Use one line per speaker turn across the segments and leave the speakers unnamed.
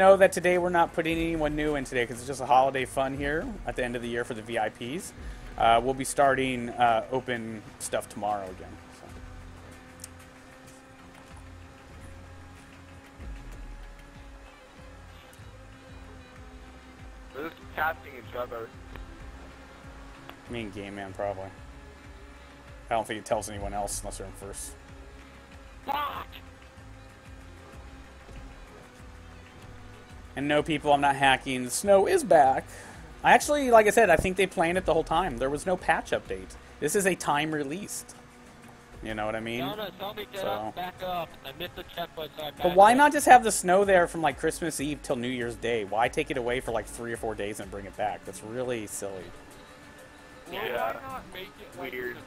know that today we're not putting anyone new in today because it's just a holiday fun here at the end of the year for the VIPs. Uh, we'll be starting uh, open stuff tomorrow again. So.
We're just casting each other.
Me and Game Man probably. I don't think it tells anyone else unless they're in first.
Fuck!
And no, people, I'm not hacking. The snow is back. I actually, like I said, I think they planned it the whole time. There was no patch update. This is a time released. You know what I mean?
No, no, tell me get
So-
up, back up. I missed the checkpoint, so I
But why
up.
not just have the snow there from like Christmas Eve till New Year's Day? Why take it away for like three or four days and bring it back? That's really silly.
Well,
Yeah.
why not make it like
Weird.
an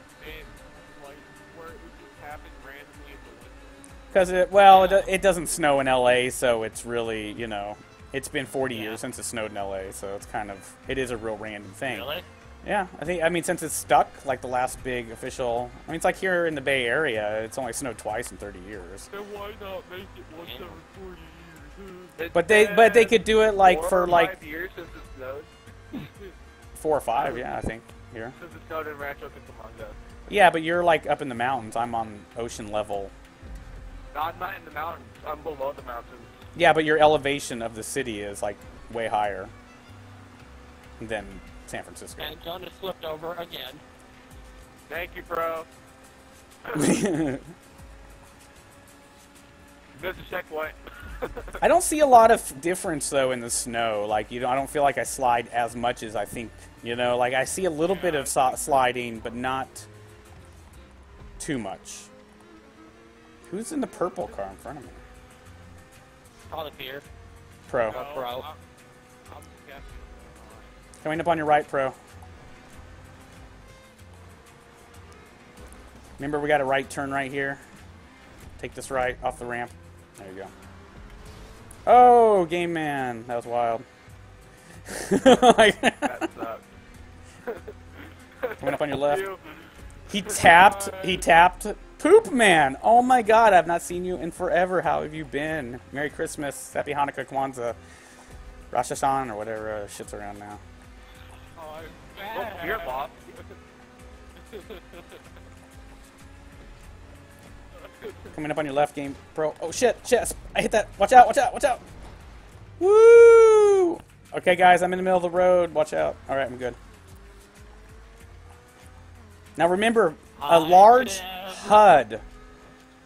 like where it would just happen randomly in the winter?
Because it, well, it, it doesn't snow in LA, so it's really, you know, it's been 40
Yeah.
years since it snowed in LA, so it's kind of, it is a real random thing.
Really?
Yeah, I think, I mean, since it's stuck, like the last big official, I mean, it's like here in the Bay Area, it's only snowed twice in 30 years.
Then why not make it once every 40 years?
But they, but they could do it like
four
for
or
like
five years since it snowed.
four or five, yeah, I think here.
Since it snowed in Rancho Cucamonga.
Yeah, but you're like up in the mountains. I'm on ocean level.
No, I'm not in the mountains. I'm below the mountains.
Yeah, but your elevation of the city is like way higher than San Francisco.
And John has flipped over again.
Thank you, bro. A checkpoint.
I don't see a lot of difference though in the snow. Like you know, I don't feel like I slide as much as I think. You know, like I see a little bit of so- sliding, but not too much. Who's in the purple car in front of me?
Probably Pierre.
Pro.
Uh, bro.
I'm, I'm.
Coming up on your right, Pro. Remember, we got a right turn right here. Take this right off the ramp. There you go. Oh, game man, that was wild.
That sucks.
Coming up on your left. He tapped. He tapped. Poop man. Oh my God, I've not seen you in forever. How have you been? Merry Christmas, Happy Hanukkah, Kwanzaa, Rosh Hashanah, or whatever uh, shit's around now.
Oh,
Oh, you're lost.
Coming up on your left, game pro. Oh shit, shit! I hit that. Watch out! Watch out! Watch out! Woo! Okay, guys, I'm in the middle of the road. Watch out. All right, I'm good. Now remember, a large HUD.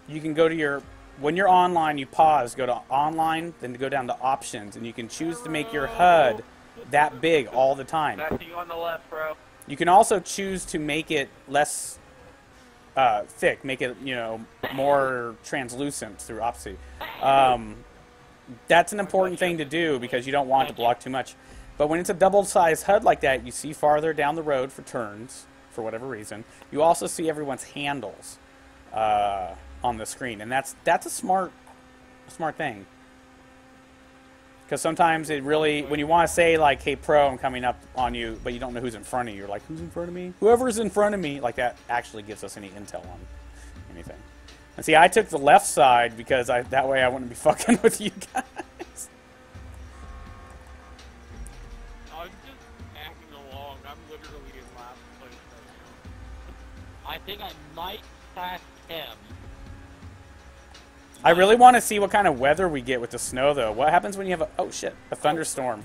You can go to your when you're online. You pause, go to online, then go down to options, and you can choose to make your HUD that big all the time.
That's you on the left, bro.
You can also choose to make it less uh, thick, make it you know more translucent through opacity. Um, that's an important thing to do because you don't want to block too much. But when it's a double-sized HUD like that, you see farther down the road for turns for whatever reason. You also see everyone's handles uh, on the screen, and that's that's a smart smart thing. Because sometimes it really, when you want to say like, "Hey, pro, I'm coming up on you," but you don't know who's in front of you, you're like, "Who's in front of me?" Whoever's in front of me, like that actually gives us any intel on anything. And see, I took the left side because I that way I wouldn't be fucking with you guys.
I think I might pass him.
I really want to see what kind of weather we get with the snow, though. What happens when you have a oh shit, a thunderstorm?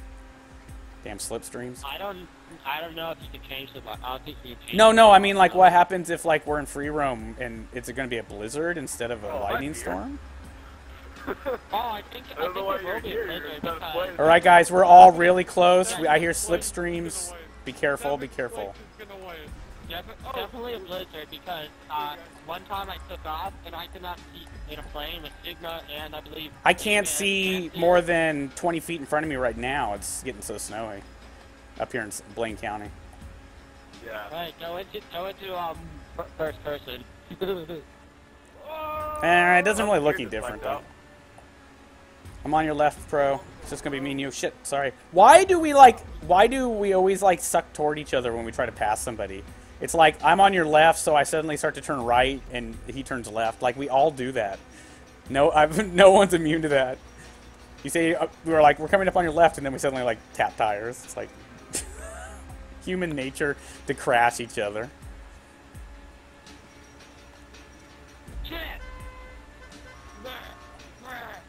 Damn slipstreams.
I don't. I don't know if you can change the. I don't think you can change.
No,
the
no, I mean like what happens if like we're in free roam and it's going to be a blizzard instead of a
Oh,
lightning storm?
Oh, I think.
I don't know
think
why
it
you're
will be a
here.
blizzard
You're not
because-
All right, guys, we're all really close. We, I hear slipstreams. Be careful, be
Seventh
careful.
Place is gonna win.
Def- definitely a blizzard because uh, one time I took off and I could not see in a plane with Sigma and I believe.
I can't
and
see
Nancy.
more than 20 feet in front of me right now. It's getting so snowy up here in Blaine County.
Yeah.
Right, go into go into um first person.
Eh, it doesn't really look any different though. I'm on your left, pro. It's just gonna be me and you. Shit, sorry. Why do we like? Why do we always like suck toward each other when we try to pass somebody? It's like I'm on your left, so I suddenly start to turn right, and he turns left. Like we all do that. No, I've no one's immune to that. You say uh, we were like we're coming up on your left, and then we suddenly like tap tires. It's like human nature to crash each other.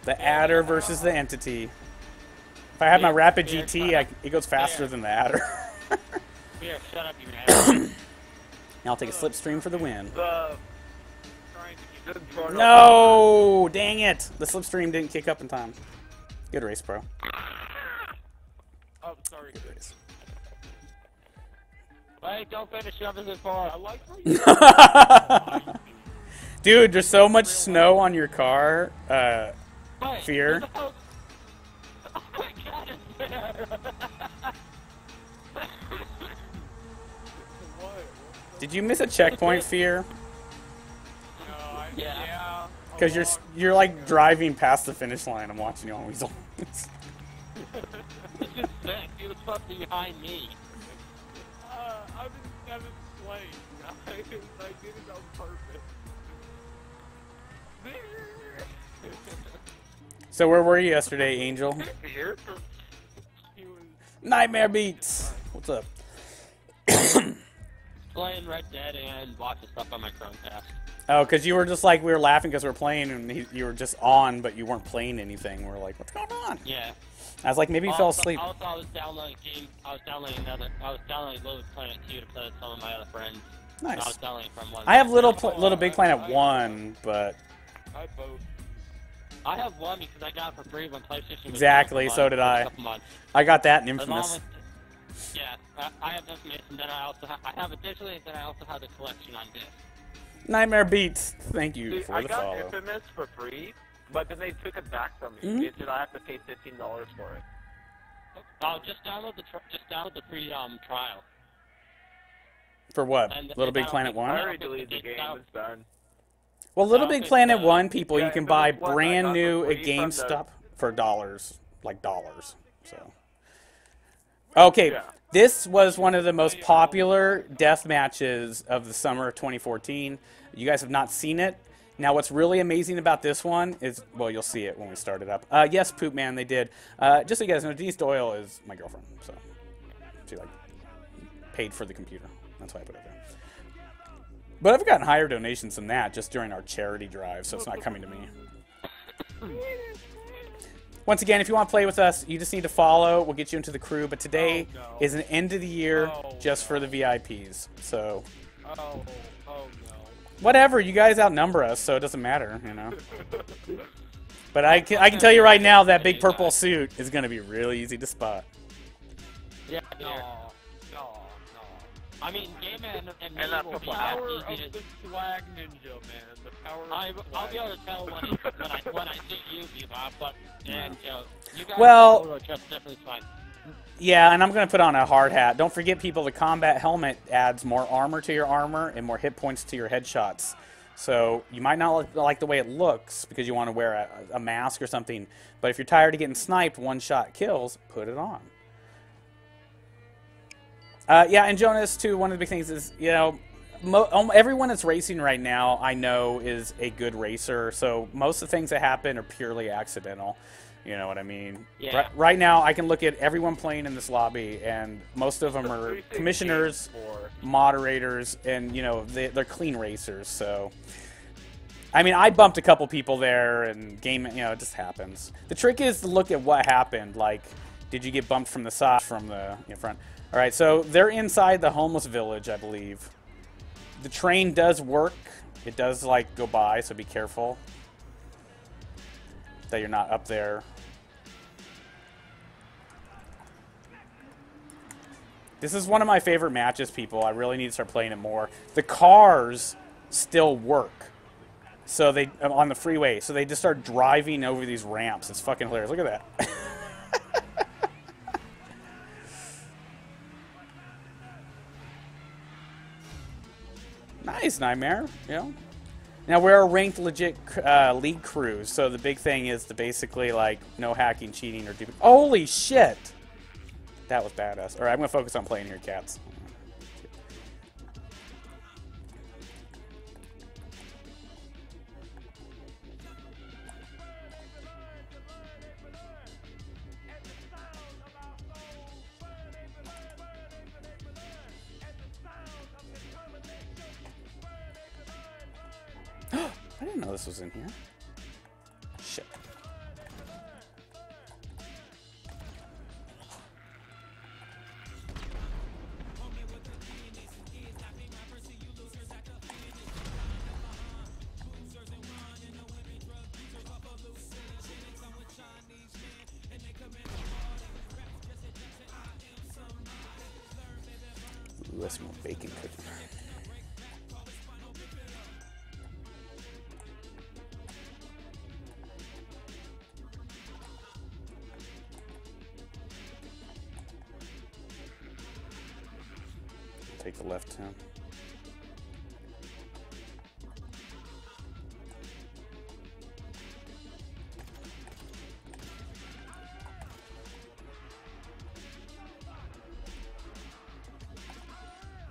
The adder versus the entity. If I have my rapid GT, I, it goes faster than the adder.
Here, shut up, you man.
Now I'll take a slipstream for the win.
The
Trying to get
the Inferno-
No, dang it! The slipstream didn't kick up in time. Good race, bro.
Oh, sorry.
Good race.
Wait, don't finish shoving this
I like.
Dude, there's so much snow on your car. Uh, Fear? did you miss a checkpoint, Fear?
No, I,
Yeah.
yeah.
Because you're you're like driving past the finish line. I'm watching you on Weasel.
This is sick. He was supposed to be behind me.
Uh, I'm in seventh place, guys. I did it on purpose.
so where were you yesterday, Angel?
Here?
Nightmare Beats. What's up?
Playing Red Dead and watching stuff on my Chromecast.
Oh, because you were just like we were laughing because we were playing and he, you were just on, but you weren't playing anything. We are like, what's going on?
Yeah.
I was like, maybe he fell asleep.
Also, I was downloading game. I was downloading another. I was downloading Little Big Planet 2 to play with some of my other friends.
Nice.
I was downloading from one.
I have Little Pl- Little Big Planet one, but
I had both.
I have one because I got it for free when PlayStation. was
Exactly, so did
for a
I.
couple months.
I got that in
As long
Infamous.
As- Yeah, I, I have Infamous, then I also ha- I have it digitally, and I also have the collection on disc.
Nightmare Beats. Thank you
See,
for
I
the
got
follow.
Infamous for free, but then they took it back from me.
Mhm.
They said I have to pay fifteen dollars for it.
Oh, just download the tr- just download the free um trial.
For what?
And-
Little
and
Big Planet one.
I already deleted the game.
That'll-
It's done.
Well, Little Big Planet
uh,
one people
yeah,
you can buy brand new at
free the-
GameStop for dollars, like dollars. So. Okay,
Yeah.
this was one of the most popular death matches of the summer of 2014. You guys have not seen it. Now, what's really amazing about this one is, well, you'll see it when we start it up. Uh, yes, Poop Man, they did. Uh, just so you guys know, Denise Doyle is my girlfriend, so she like paid for the computer. That's why I put it there. But I've gotten higher donations than that just during our charity drive, so it's not coming to me. Once again, if you want to play with us, you just need to follow. We'll get you into the crew. But today
Oh, no.
is an end of the year
Oh,
just for the VIPs. So
Oh, oh no.
whatever, you guys outnumber us, so it doesn't matter, you know. But I can, I can tell you right now that big purple suit is going to be really easy to spot.
Yeah,
No, no, no.
I mean, Game and, and me
And that's
will
the
be
power
as
Power
easy
of
to.
the swag ninja, man. The
I, I'll be able to tell when, when I when I see you, Bebop, but and you know, you guys
Well-
will just definitely fine.
Yeah, and I'm going to put on a hard hat. Don't forget, people, the combat helmet adds more armor to your armor and more hit points to your headshots. So you might not like the way it looks because you want to wear a, a mask or something. But if you're tired of getting sniped, one shot kills, put it on. Uh, yeah, and Jonas, too, one of the big things is, you know, mo- um, everyone that's racing right now, I know, is a good racer. So most of the things that happen are purely accidental. You know what I mean?
Yeah.
Right, right now, I can look at everyone playing in this lobby, and most of them are commissioners, moderators, and, you know, they, they're clean racers. So, I mean, I bumped a couple people there, and game, you know, it just happens. The trick is to look at what happened. Like, did you get bumped from the side, from the in front? All right, so they're inside the homeless village, I believe. The train does work. It does like go by, so be careful that you're not up there. This is one of my favorite matches, people. I really need to start playing it more. The cars still work. So they uh, on the freeway. So they just start driving over these ramps. It's fucking hilarious. Look at that. Nightmare. You know. Now we're a ranked legit uh, league crew, so the big thing is to basically like no hacking, cheating, or duping. Holy shit! That was badass. All right, I'm gonna focus on playing here, cats. Know this was in here. Shit. Ooh, that's more bacon cooking. Take the left turn.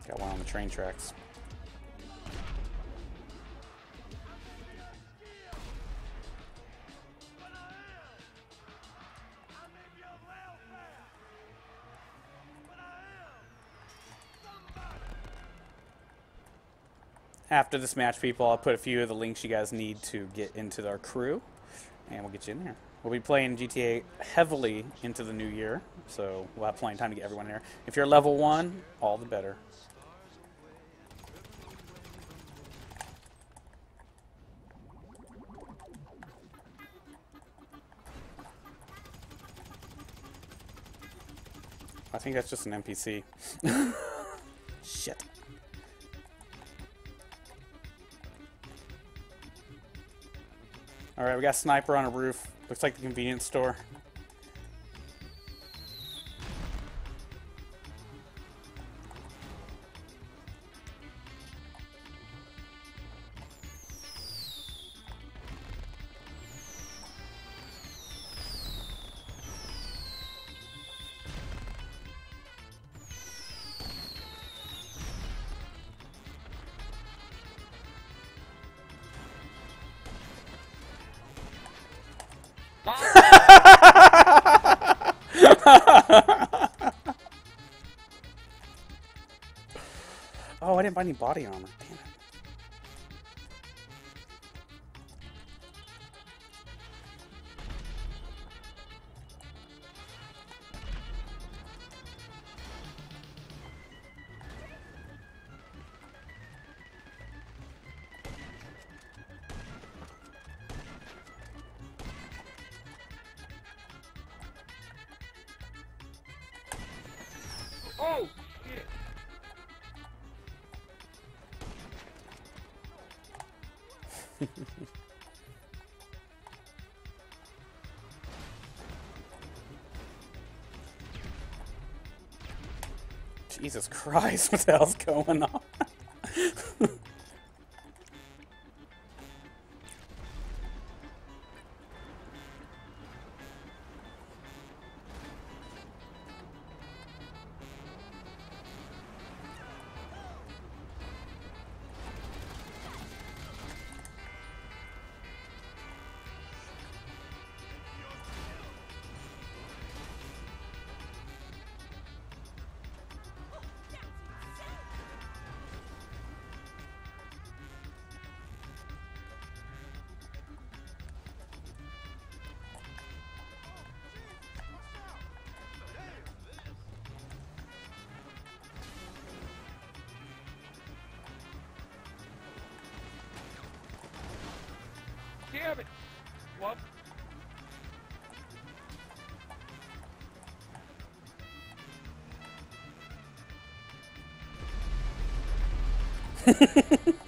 Got one on the train tracks. After this match, people, I'll put a few of the links you guys need to get into our crew, and we'll get you in there. We'll be playing GTA heavily into the new year, so we'll have plenty of time to get everyone in there. If you're level one, all the better. I think that's just an NPC. Shit. Alright, we got sniper on a roof. Looks like the convenience store. Oh, I didn't buy any body armor.
Oh, shit.
Jesus Christ, what the hell's going on?
Damn it. What?